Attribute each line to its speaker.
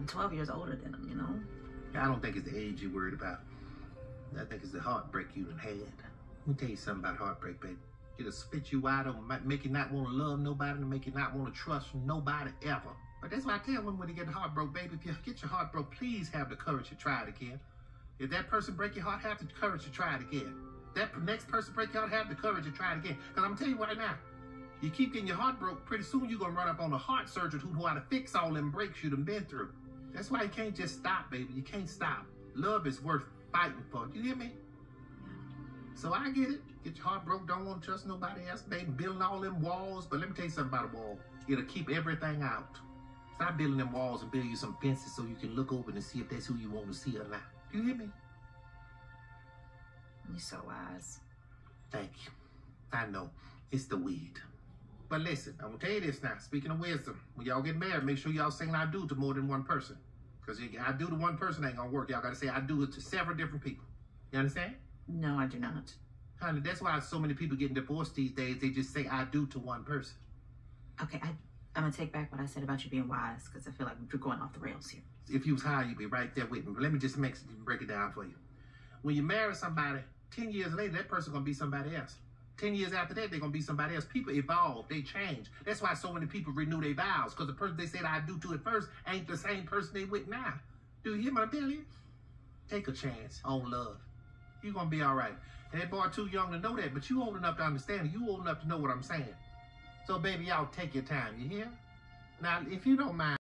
Speaker 1: I'm 12 years older than him, you know?
Speaker 2: I don't think it's the age you're worried about. I think it's the heartbreak you done had. Let me tell you something about heartbreak, baby. It'll spit you open, might make you not want to love nobody, and make you not want to trust nobody ever. But that's why I tell women when they get the heart broke, baby, if you get your heart broke, please have the courage to try it again. If that person break your heart, have the courage to try it again. That next person break your heart, have the courage to try it again. Because I'm telling you right now, you keep getting your heart broke, pretty soon you're going to run up on a heart surgeon who know how to fix all them breaks you done been through. That's why you can't just stop, baby. You can't stop. Love is worth fighting for. You hear me? So I get it. Get your heart broke. Don't want to trust nobody else. Baby, building all them walls. But let me tell you something about a wall. It'll keep everything out. Stop building them walls and build you some fences so you can look over and see if that's who you want to see or not. You hear me?
Speaker 1: You're so wise.
Speaker 2: Thank you. I know. It's the weed. But listen, I'm gonna tell you this now. Speaking of wisdom, when y'all get married, make sure y'all saying I do to more than one person. Because I do to one person ain't gonna work. Y'all gotta say I do it to several different people. You understand?
Speaker 1: No, I do not.
Speaker 2: Honey, that's why so many people getting divorced these days. They just say I do to one person.
Speaker 1: Okay, I, I'm gonna take back what I said about you being wise because I feel like you're going off the rails here.
Speaker 2: If you was high, you'd be right there with me. But let me just make break it down for you. When you marry somebody, ten years later, that person gonna be somebody else. 10 years after that, they're going to be somebody else. People evolve, they change. That's why so many people renew their vows, because the person they said I do to at first ain't the same person they with now. Do you hear my belly? Take a chance on love. You're going to be all right. That boy too young to know that, but you old enough to understand. You old enough to know what I'm saying. So, baby, y'all take your time. You hear? Now, if you don't mind,